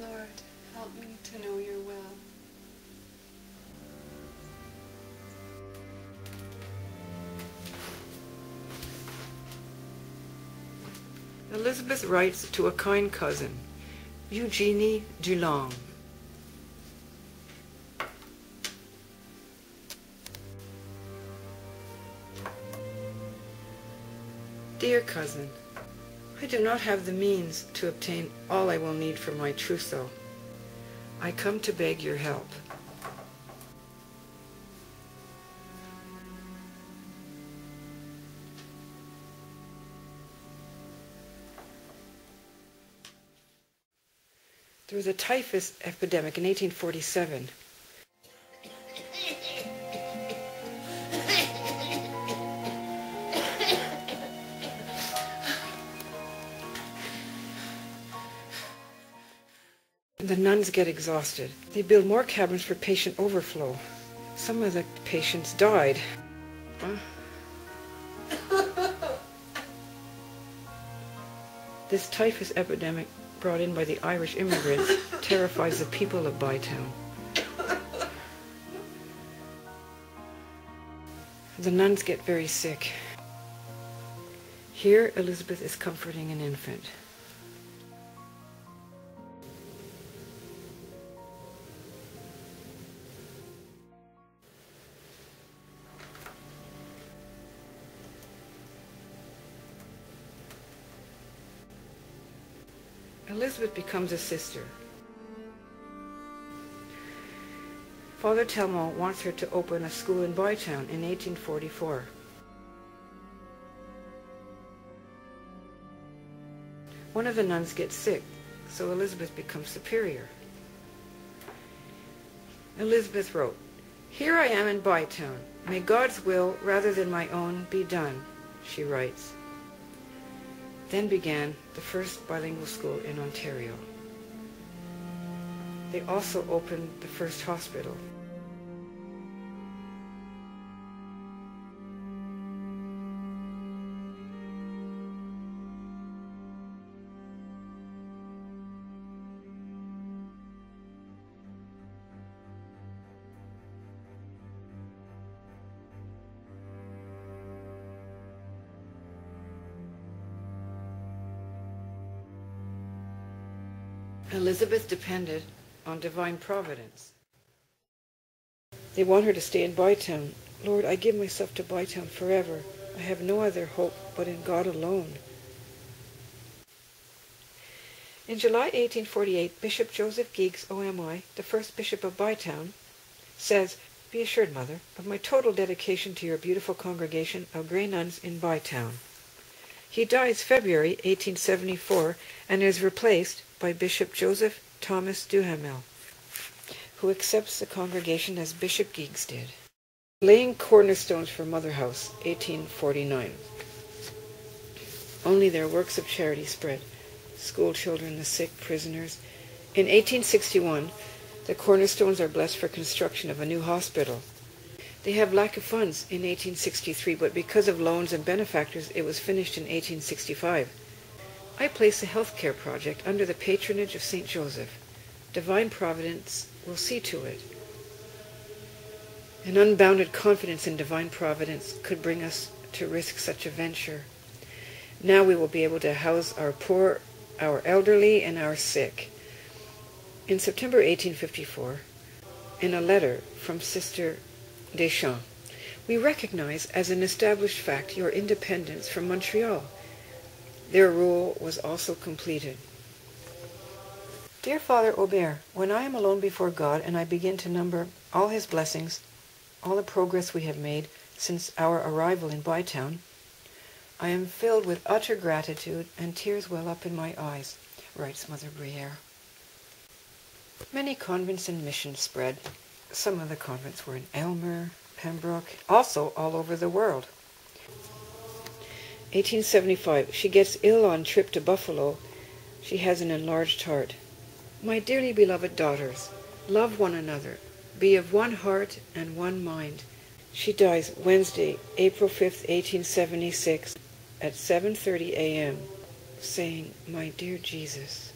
Lord, help me to know your will. Elizabeth writes to a kind cousin, Eugenie Dulong. Dear cousin, I do not have the means to obtain all I will need for my trousseau. I come to beg your help. There was a typhus epidemic in 1847. Nuns get exhausted. They build more cabins for patient overflow. Some of the patients died. This typhus epidemic brought in by the Irish immigrants terrifies the people of Bytown. The nuns get very sick. Here, Elizabeth is comforting an infant. Elizabeth becomes a sister. Father Telmon wants her to open a school in Bytown in 1844. One of the nuns gets sick, so Elizabeth becomes superior. Elizabeth wrote, Here I am in Bytown. May God's will rather than my own be done, she writes. Then began the first bilingual school in Ontario. They also opened the first hospital. Elizabeth depended on divine providence. They want her to stay in Bytown. Lord, I give myself to Bytown forever. I have no other hope but in God alone. In July 1848, Bishop Joseph Guigues, OMI, the first bishop of Bytown, says, Be assured, Mother, of my total dedication to your beautiful congregation of Grey Nuns in Bytown. He dies February 1874 and is replaced by Bishop Joseph Thomas Duhamel, who accepts the congregation as Bishop Guigues did. Laying cornerstones for Mother House, 1849. Only their works of charity spread. School children, the sick, prisoners. In 1861, the cornerstones are blessed for construction of a new hospital. They have lack of funds in 1863, but because of loans and benefactors, it was finished in 1865. I place a healthcare project under the patronage of St. Joseph. Divine Providence will see to it. An unbounded confidence in divine providence could bring us to risk such a venture. Now we will be able to house our poor, our elderly, and our sick. In September 1854, in a letter from Sister Deschamps, we recognize as an established fact your independence from Montreal. Their rule was also completed. Dear Father Aubert, when I am alone before God and I begin to number all his blessings, all the progress we have made since our arrival in Bytown, I am filled with utter gratitude and tears well up in my eyes, writes Mother Bruyere. Many convents and missions spread. Some of the convents were in Aylmer, Pembroke, also all over the world. 1875. She gets ill on trip to Buffalo. She has an enlarged heart. My dearly beloved daughters, love one another. Be of one heart and one mind. She dies Wednesday, April 5th, 1876, at 7.30 a.m., saying, My dear Jesus.